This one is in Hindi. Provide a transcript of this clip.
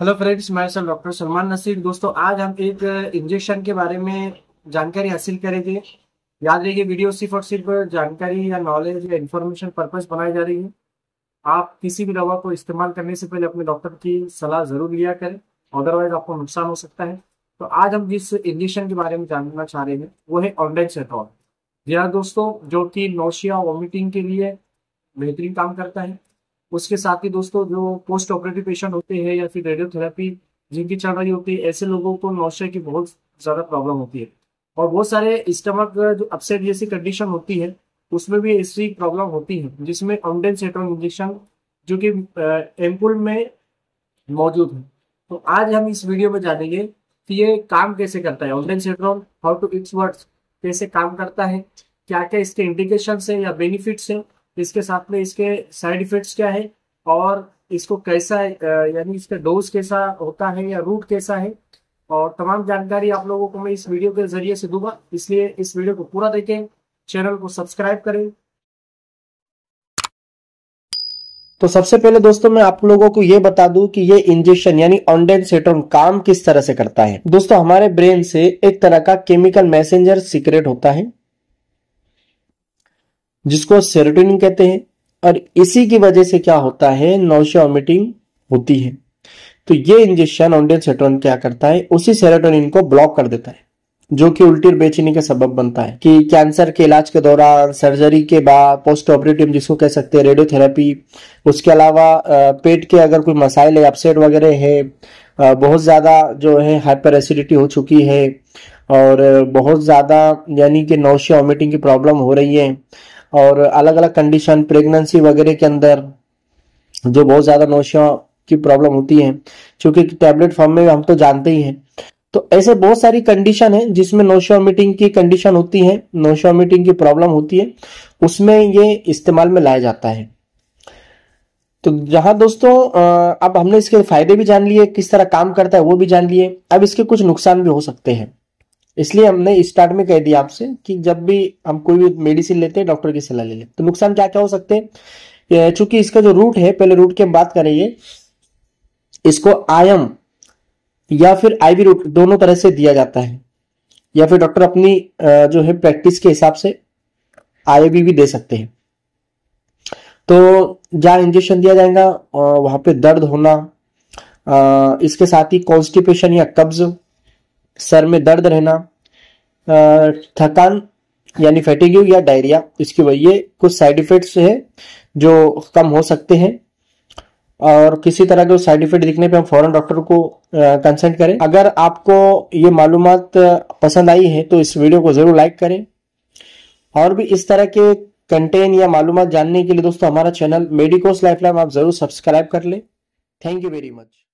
हेलो फ्रेंड्स मैं सर डॉक्टर सलमान नसीर। दोस्तों, आज हम एक इंजेक्शन के बारे में जानकारी हासिल करेंगे। याद रखिए वीडियो सिर्फ़ और सिर्फ़ जानकारी या नॉलेज या इन्फॉर्मेशन पर्पज बनाई जा रही है। आप किसी भी दवा को इस्तेमाल करने से पहले अपने डॉक्टर की सलाह ज़रूर लिया करें। अदरवाइज़ आपको नुकसान हो सकता है। तो आज हम जिस इंजेक्शन के बारे में जानना चाह रहे हैं, वो है ऑनलाइन सेटॉल जी हाँ दोस्तों, जो कि नोशिया वॉमिटिंग के लिए बेहतरीन काम करता है। उसके साथ ही दोस्तों, जो पोस्ट ऑपरेटिव पेशेंट होते हैं या फिर रेडियोथेरेपी जिनकी चल रही होती है, ऐसे लोगों को नौशे की बहुत ज़्यादा प्रॉब्लम होती है। और बहुत सारे स्टमक जो अपसेट जैसी कंडीशन होती है, उसमें भी ऐसी प्रॉब्लम होती है, जिसमें ऑमडेन सेट्रॉन इंजेक्शन जो कि एम्पुल में मौजूद है। तो आज हम इस वीडियो में जानेंगे कि ये काम कैसे करता है। Ondansetron how to it's words कैसे काम करता है क्या क्या इसके इंडिकेशन है या बेनिफिट्स है इसके साथ में इसके साइड इफेक्ट्स क्या है? और इसको कैसा यानी इसका डोज कैसा होता है या रूट कैसा है? और तमाम जानकारी आप लोगों को मैं इस वीडियो के ज़रिए से दूँगा। इसलिए इस वीडियो को पूरा देखें चैनल को सब्सक्राइब करें। तो सबसे पहले दोस्तों मैं आप लोगों को ये बता दूँ कि ये इंजेक्शन यानी ऑनडेन सेटोन काम किस तरह से करता है। दोस्तों, हमारे ब्रेन से एक तरह का केमिकल मैसेंजर सीक्रेट होता है। जिसको सेरोटोनिन कहते हैं, और इसी की वजह से क्या होता है नौशिया वॉमिटिंग होती है। तो ये इंजेक्शन ऑन्डियन सेरोटोनिन क्या करता है, उसी सेरोटोनिन को ब्लॉक कर देता है, जो कि उल्टी और बेचैनी का सबब बनता है। कि कैंसर के इलाज के दौरान सर्जरी के बाद पोस्ट ऑपरेटिव जिसको कह सकते हैं रेडियोथेरेपी उसके अलावा पेट के अगर कोई मसाइल है अपसेट वगैरह है बहुत ज़्यादा जो है हाइपर एसिडिटी हो चुकी है, और बहुत ज़्यादा, यानी कि नौशिया वॉमिटिंग की प्रॉब्लम हो रही है और अलग अलग कंडीशन प्रेगनेंसी वगैरह के अंदर जो बहुत ज़्यादा नौशिया की प्रॉब्लम होती है, क्योंकि टैबलेट फॉर्म में हम तो जानते ही हैं। तो ऐसे बहुत सारी कंडीशन है जिसमें नोशिया मीटिंग की कंडीशन होती है, नोशिया मीटिंग की प्रॉब्लम होती है, उसमें ये इस्तेमाल में लाया जाता है। तो जहाँ दोस्तों अब हमने इसके फ़ायदे भी जान लिए, किस तरह काम करता है वो भी जान लिए, अब इसके कुछ नुकसान भी हो सकते हैं। इसलिए हमने स्टार्ट में कह दिया आपसे कि जब भी हम कोई भी मेडिसिन लेते हैं डॉक्टर की सलाह ले लें। तो नुकसान क्या क्या हो सकते हैं? चूँकि इसका जो रूट है, पहले रूट की हम बात करेंगे इसको आयम या फिर आईवी रूट दोनों तरह से दिया जाता है। या फिर डॉक्टर अपनी जो है प्रैक्टिस के हिसाब से आईवी भी दे सकते हैं। तो जहाँ इंजेक्शन दिया जाएगा वहाँ पे दर्द होना इसके साथ ही कॉन्स्टिपेशन या कब्ज सर में दर्द रहना थकान यानी फैटिग्यू या डायरिया इसकी वजह ये कुछ साइड इफेक्ट्स है जो कम हो सकते हैं। और किसी तरह के साइड इफ़ेक्ट दिखने पे हम फ़ौरन डॉक्टर को कंसल्ट करें। अगर आपको ये मालूम पसंद आई है तो इस वीडियो को ज़रूर लाइक करें। और भी इस तरह के कंटेंट या मालूम जानने के लिए दोस्तों, हमारा चैनल मेडिकोस लाइफ लाइफ आप ज़रूर सब्सक्राइब कर ले। Thank you very much